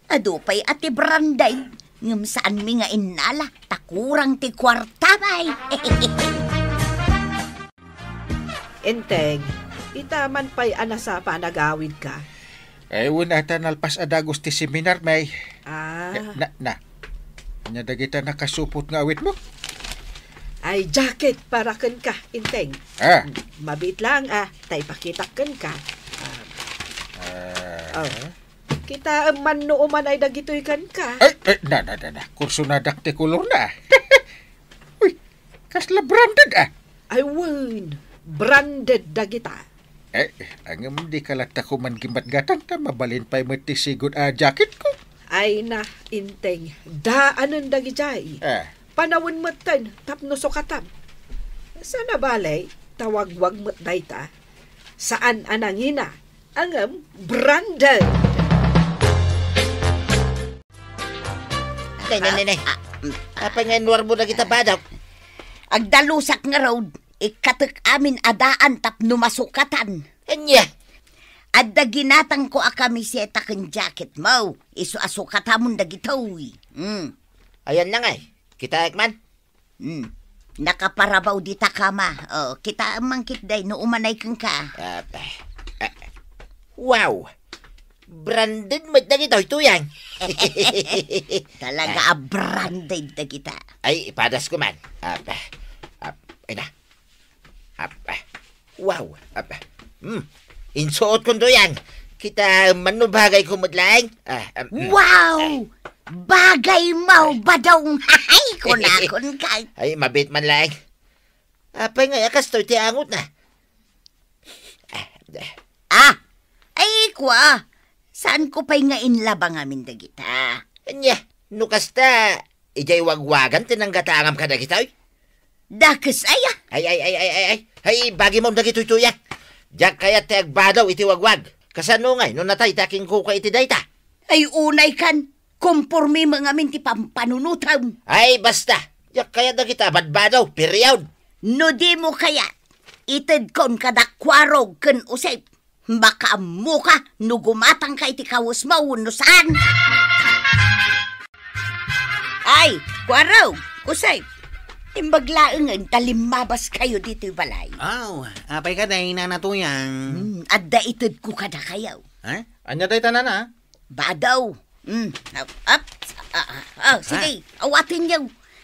A: Ado pa'y ati branday. Ngam saan mi nga inala, takurang ti kwarta bay.
D: Enteng, itaman pa'y anasa pa nagawid ka.
E: Ay, wala ata nalpas adagos ti seminar, may.
D: Ah,
E: Na, na. Nya dagita nakasupot nga awit mo.
D: ay jacket para ken ka, Enteng.
E: Ah,
D: Mabit lang ah, tay pakitaken ka.
E: ah.
D: Oh. Kita man no man ay dagitoy kan ka.
E: Ay, ay, na, na, na, na. Kurso na dakte kulor na. Uy, kasla branded ah.
D: Ay wen, branded dagita.
E: Eh, ang hindi kalata ko man gimatgatan ta mabalin pa'y matisigod a jacket ko.
D: Ay na, Inteng, daanan dagijay.
E: Ah,
D: Panawon matan, tapno sukatam. Sana balay, tawagwag mo't dayta. Saan anangina? Angam,
B: nay, nay, nay. Apa nga nuwar mo na kita badaw?
A: Agdalusak nga road, ikatek amin adaan tap numasukatan.
B: Anya.
A: Adda ginatang ko a kamiseta ken jacket mo. Isu asukatamon dagitoy. Mm.
B: Ayan na nga eh. Kita man.
A: Mm. Nakaparabaw di ta kama. Oh, kita ang mangkit day no umanay kang ka.
B: Ah, ah, wow. Branded mo na ito, ito yan.
A: Talaga a branded da kita.
B: Ay, ipadas ko man. Ah, ah, ah, ay na. Ah, wow. Ah, hmm. Insuot ko to yan. Kita manubagay ko mudlang. Ah, um,
A: Wow! Bagay mau badong hay kunakon kay.
B: Ay, mabit man lang. Apay nga, yakas to'y tiangot na. Ah.
A: Ah, ay kwa. Saan ko pa'y nga inlabang amin dagita?
B: Anya, nukas ta, ijay wagwagan tinanggatangam ka na kita, oy.
A: Dakes aya.
B: Ay, ay, ay, ay, ay, ay, ay, bagi mo dagito tuya. Diyak kaya ti agbadaw iti wagwag. Kasano ngay, no natay taking kuka iti dayta.
A: Ay unay kan. Kumpormi mga amin ti pampanunutam.
B: Ay, basta. Diyak kaya na kita, badbadaw, period.
A: No di mo kaya. Ited kon kadakwarog ken usay. Baka mo ka no gumatang ka iti kawus mo no saan. Ay, kwarog, usay. Imbaglaengan talimabas kayo dito'y balay.
G: Aw, apay ka day nanatuyang.
A: Hmm, adda ited ko kada kayaw.
G: Ha?
E: Anya day tanan ha?
A: Badaw. Hmm, up, up. Ah, ah, ah, sige, awatin yaw.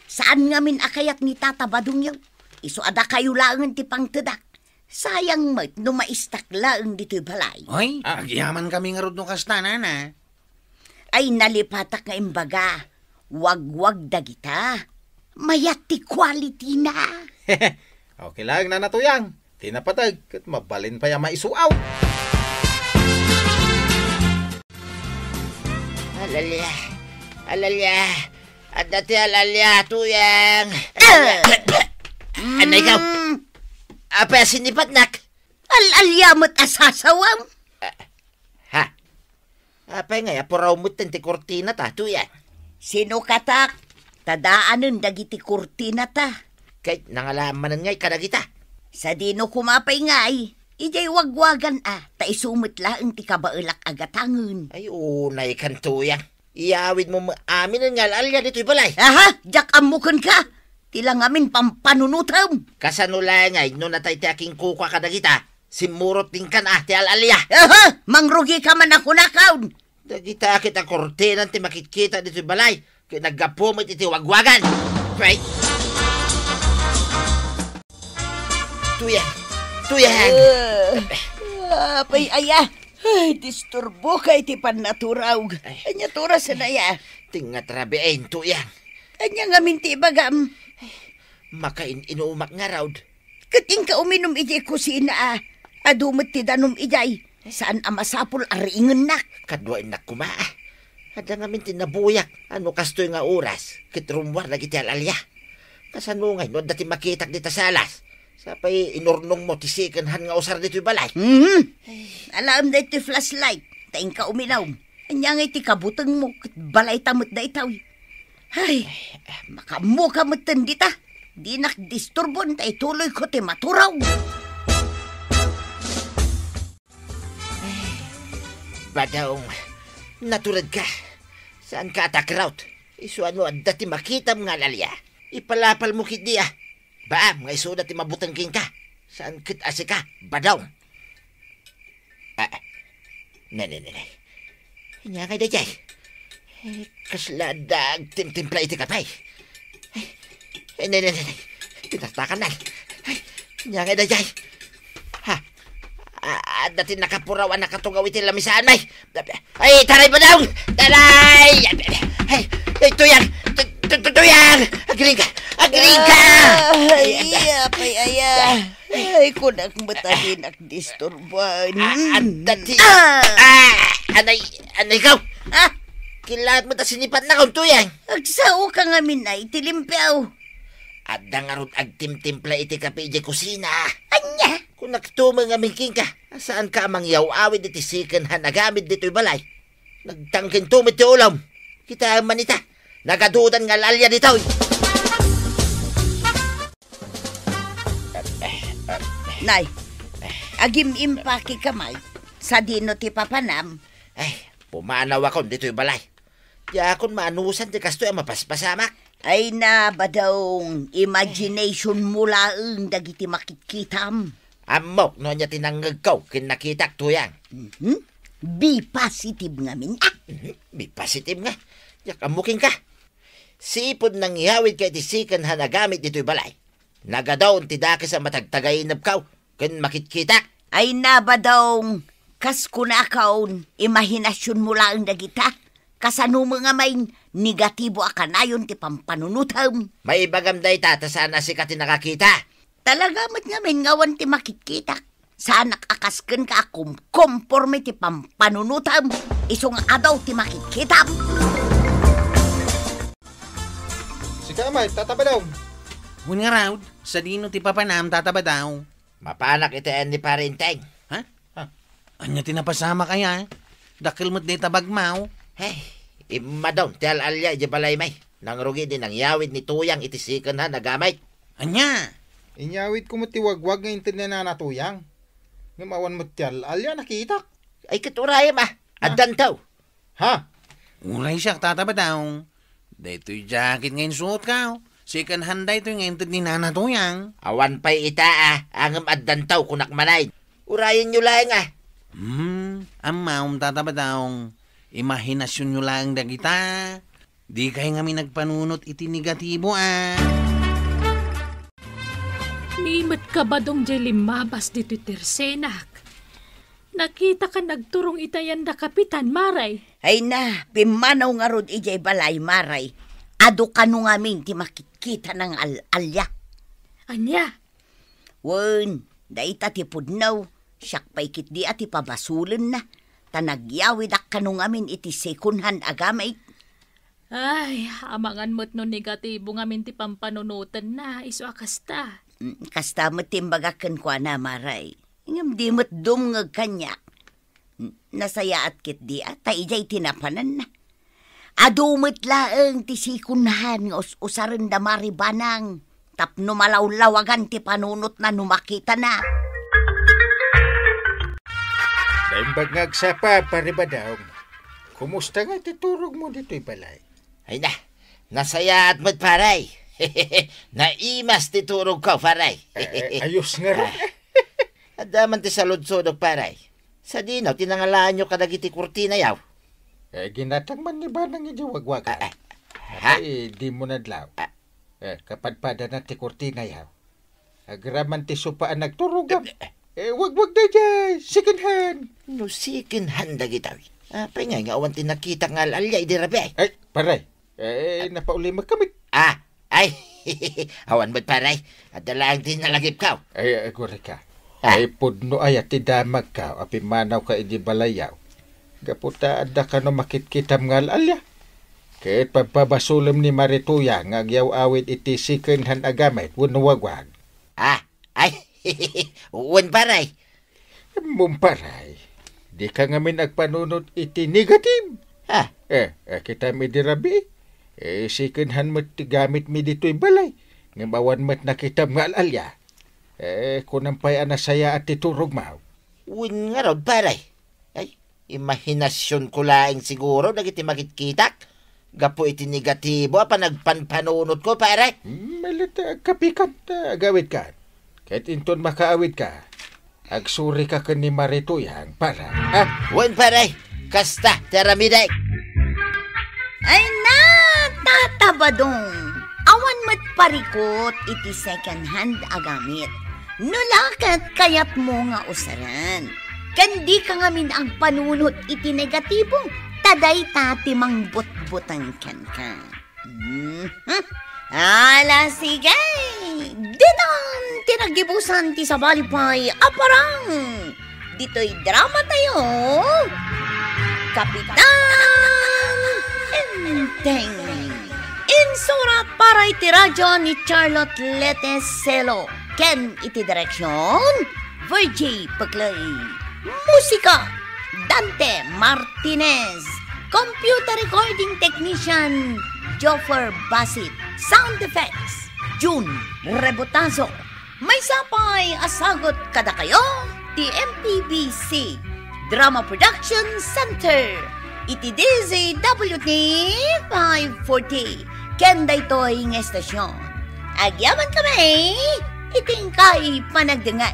A: Saan nga min akayat ni Tata Badong yaw? Iso ada kayo laangan ti pangtedak. Sayang mat no maistak laang dito'y balay.
G: Hoy, agyaman kami nga rod no kasta nana.
A: Ay nalipatak nga imbaga. Wag-wag dagita. Mayat ti quality na.
E: okay lang na natuyang. Tinapatag, kat mabalin pa yung maisuaw.
B: Alalya, alalya, at dati alalya, tuyang. Ano ikaw?
A: Mm,
B: Apa, sinipat nak?
A: Al-alyamot asasawam.
B: Ha? Apa nga, apuraw mo ti kortina ta, tuyang.
A: Sino katak? Tadaanan dagiti kurtina ta.
B: Kahit nangalamanan ngay kada kita.
A: Sa dino kumapay ngay. Ijay wagwagan ah. Ta isumit laang ti kabailak agatangan.
B: Ay, unay kan tuyang. Iyawid mo amin ang ngalalya dito'y balay.
A: Aha, jak amukan ka. Tilang amin pampanunutam.
B: Kasanula ngay, no natay ti aking kuka kada kita. Simurot din kan ah, ti alalya.
A: Aha, mangrugi ka man ako nakaw.
B: Dagita kita kortina ti makikita dito'y balay. Kaya nagapumit iti wagwagan. Right? Tuyang, tuyang.
A: Uh, apay aya. Ay, disturbo kay ti panaturaw. Anya tura sa naya.
B: Tingat rabiin, tuyang.
A: Anya nga minti bagam.
B: Makain inuumak nga raw.
A: Kating ka uminom ijay kusina ah. Adumot ti danom ijay. Saan amasapol aringan nak.
B: Kadwain na kuma. Ada nga min tinabuyak. Ano kastoy nga oras. Kitrumwar lagi ti alalya. Kasano nga, no dati makitak dita salas. Sapay inurnong mo tisikanhan nga usar dito'y balay.
A: Hmm. Alam na iti flashlight. Taing ka uminaw. Anya nga iti kabutang mo. kat Balay tamot da itaw. Ay, makamu ka matan dita. Di nak disturbon tay tuloy ko ti maturaw.
B: Badaong, naturad ka. Saan ka atakraut? Isu ano at dati makitam nga lalya. Ipalapal mo kit diya. Ba, mga isu dati mabutang king ka. Saan kit asi ka? Badaong. Ah, nene, nene. Nya kay dajay. Eh, kasladag tim-timpla iti kapay. Eh, nene, nene. Pinatakan na. Ay, nya kay dajay. Ah, dati nakapurawan nakatungaw iti lamisaan may. Ay, taray pa daw! Taray! Ay, ay, tuyang! Tu- tu- tu- Tuyang! Agring ka! Agring ka!
A: Ay, apay aya. Ay, kunak matahin ak disturban.
B: Ah, at dati...
A: Ah!
B: Ah! Anay, anay ikaw!
A: Ah,
B: Kilahat mo ta sinipat na kong tuyang!
A: agsao ka nga minay, tilimpiaw.
B: At dangarot agtimtimpla iti kape iti kusina.
A: Anya?
B: Kung nagtumang nga mingking ka, saan ka mangyaw awid iti sikan ha nagamit dito'y balay? Nagtangkin tumit ti ulam. Kita manita. Nagadudan nga lalya dito'y.
A: Nay, agim impaki kamay. Sa dino ti papanam.
B: Ay, pumanaw ako dito'y balay. Di akon maanusan ti kasto ang mapaspasamak.
A: Ay na badawng imagination mula ang dagiti makitkitam.
B: Amok no niya tinanggag ko kin nakitak tuyang.
A: Hmm? Be positive nga min. Ah,
B: Mhm, May positive nga. Yak amuking ka. Sipod nang ihawid kay tisikan ha nagamit dito'y balay. Nagadaon ti daki sa matagtagay nabkaw. Kin makitkitak.
A: ay na badawng kas kunakaon imahinasyon mula ang dagita. Kasano mo nga may negatibo akanayon ti pampanunutam.
B: May bagam day tata sana si kati nakakita.
A: Talaga mat ngamin ngawan ti makikita. Sanak akasken ka akum konforme ti pampanunutam. Isong adaw ti makikita.
E: Si Kamay, tataba daw.
G: Hun nga raw, sa dino ti papanam tataba daw.
B: Mapanak iti ni parinteng.
G: Anya tinapasama kaya? Dakil mo't di tabagmaw.
B: Hey, ima daw, ti alalya, di balay may. Nang rugi din ang yawid ni Tuyang itisikan ha nagamay.
G: Anya?
E: Inyawit ko mo tiwagwag ng internet na natuyang. Ngamawan mo tiyal, alya nakita.
B: Ay katuraya ma, adan taw.
E: Ha?
G: Ulay siya, tataba daw. Dito'y jacket ngayon suot ka. Second hand day ito ngayon ni Nana Tuyang.
B: Awan pa'y ita ah, angam adan taw kunak manay. Urayan nyo lang ah.
G: Hmm, amaw, tataba daw. Imahinasyon nyo lang dagita. Di kayo nga mi nagpanunot iti negatibo ah.
F: Nimat ka ba dong jay limabas dito tersenak? Nakita ka nagturong itayan da kapitan, Maray.
A: Ay na, pimanaw nga rod ijay balay maray. Ado ka nung amin ti makikita ng al-alya.
F: Anya,
A: Wen, daita ti pudnaw. Siyak pa ikit di ati pabasulan na. Tanagyawid ak kanong amin iti sekunhan agamay.
F: ay, amangan mo't no negatibo nga minti pampanunutan na, iso akasta.
A: Kasta mo timbagakan kwa na maray. Ingam di mo't dumngag kanya. Mm, Nasaya at kit di at ijay tinapanan na. Adumit laeng ti sikunhan nga us usarin da maribanang. Tapno malawlawagan ti panunot na numakita na.
E: Daimbag ngagsapa, pariba daw. Kumusta nga titurog mo dito'y balay?
B: Ay na, nasaya at mat paray. Naimas ti turog ko, paray.
E: Eh, ayos nga rin.
B: Adaman ti saludsodog, paray. Sa dinaw, tinangalaan nyo kadagiti kurtina yaw.
E: Eh, ginatang man ni ba nang ijawagwagan?
B: Ah, Ha?
E: Ay, di mo nadlaw.
B: Ah.
E: Eh, kapadpada na ti kurtina yaw. Agraman ti supaan nagturugam. Eh, wag-wag na dyan. Second hand.
B: Nusikin handa gitaw. Ah, pangay nga awan tinakita nga alalya, idi rabi.
E: Ay, paray. Eh, napauli magkamit.
B: Ah, ay, awan ba't paray? At dalang din nalagip ka.
E: Ay, agore ka.
B: Ah.
E: Ay, pudno ay at tidamag ka. Api manaw ka idi balayaw. Gaputa adda ka no makitkitam nga alalya. Kahit pagpabasulam ni Marituya nga agyaw awit iti second hand agamit, wunawagwag.
B: Ah, ay, uwan paray.
E: Mumparay. Di ka nga min agpanunod iti negative.
B: Ah,
E: Eh, eh kita mi dirabi. Eh, second hand mo ti gamit mi dito'y balay. Nga bawan mo't nakita nga alalya. Eh, kunang pa'y anasaya at titurog maw.
B: uwan nga raw paray. Ay, imahinasyon ko laing siguro, nagiti makitkitak. Gapo iti negatibo, apa nagpanpanunot ko, paray.
E: Malit kapikat na agawit ka. Kahit inton makaawit ka, agsuri ka ka ni Marituyang para. Ha?
B: Uwan paray, kasta, teramiday.
A: Ay na, tatabadong. Awan mat parikot iti second hand agamit. Nulakat kayat mo nga usaran. Kandi ka nga min ang panunot iti negatibo. Taday tati mang butbutan kan ka. Mhm. Ala sige. Dinang tinagibusan ti sabalipay aparang. Dito'y drama tayo. Kapitan Enteng. Insurat para iti radyo ni Charlotte Leteselo. Ken iti direksyon, Virgie Paglay. Musika, Dante Martinez. Computer recording technician, Joffer Basit. Sound effects, June Rebotazo. May sapay asagot kada kayo, ti MPBC Drama Production Center. Iti DZWT 540. Kenda ito'y ng estasyon. Agyaman kami, iting kay panagdangat.